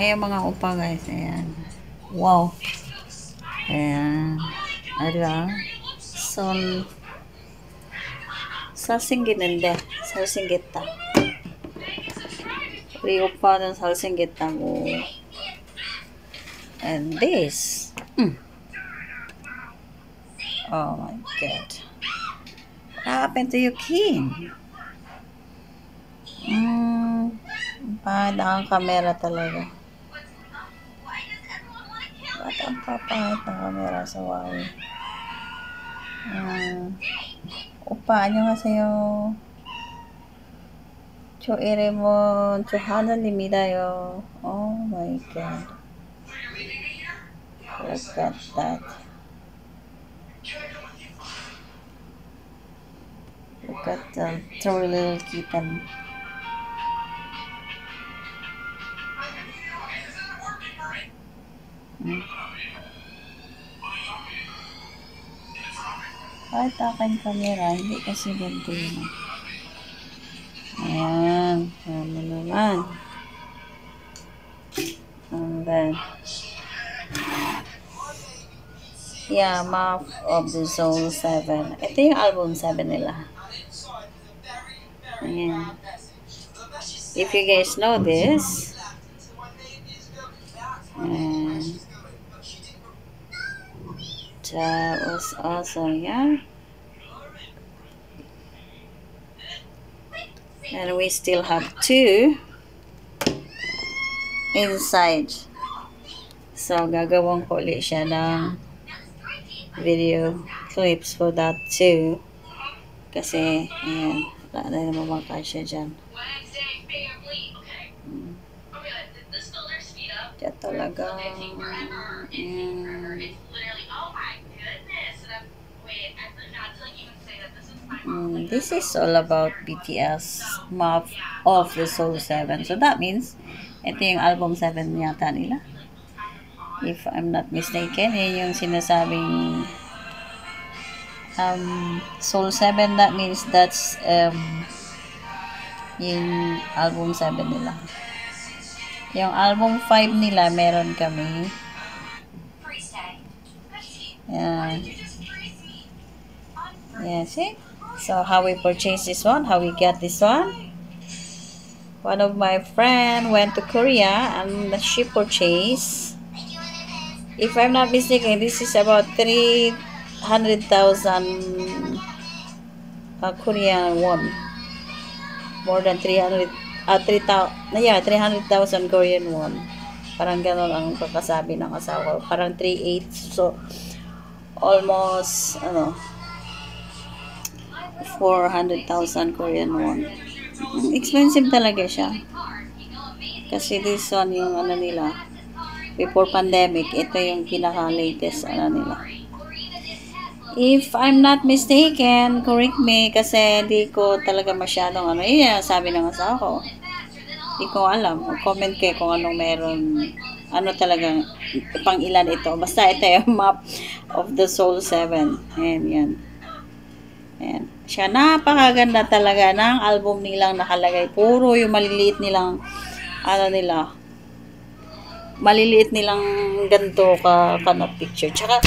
Ayan mga upa guys. Ayan. Wow. Ayan. Ala. Son. Salsingginende. Salsinggita. Free upa ng salsinggita mo. And this. Mm. Oh my god. What happened to your king? Mm. Bahala kang camera talaga. 청파빠의 다음에라서 와우 아, 오빠 안녕하세요 저 이름은 저 하늘입니다요 오 마이 갓 Look at that Look at the three little kitten Mm-hmm. Kahit aking camera, hindi kasi ganito yun. Ayan. Mo naman. And then, yeah, Map of the Soul 7. Ito yung album 7 nila. Ayan. If you guys know this, that was also, yeah. And we still have two inside. So, gagawin ko ulit siya ng video clips for that too. Kasi, ayan, wala na naman makasya dyan. Hmm. Diyan talaga. Mm, this is all about BTS Map of the Soul 7. So that means, ito yung album 7 yata nila. If I'm not mistaken, yun yung sinasabing um, Soul 7, that means that's um, yung album 7 nila. Yung album 5 nila, meron kami. Yan. Yeah, see? So, how we purchase this one, how we get this one. One of my friend went to Korea and she purchased. If I'm not mistaken, this is about 300,000 uh, Korean won. More than 300 uh, 3,000 yeah, 300,000 Korean won. Parang gano'n ang pagkasabi ng asawa. Parang 3.8 so almost ano 400,000 Korean won. Expensive talaga siya. Kasi this one yung ano nila before pandemic, ito yung pinaka-latest ano nila. If I'm not mistaken, correct me kasi hindi ko talaga masyadong ano, yun sabi ng asawa ko. Hindi ko alam. Comment kayo kung anong meron, ano talagang pang ilan ito. Basta ito yung map of the soul 7. Ayan, yan. Ayan. Siya, napakaganda talaga ng album nilang nakalagay. Puro yung maliliit nilang, ano nila, maliliit nilang ganito ka, ka na picture. Tsaka,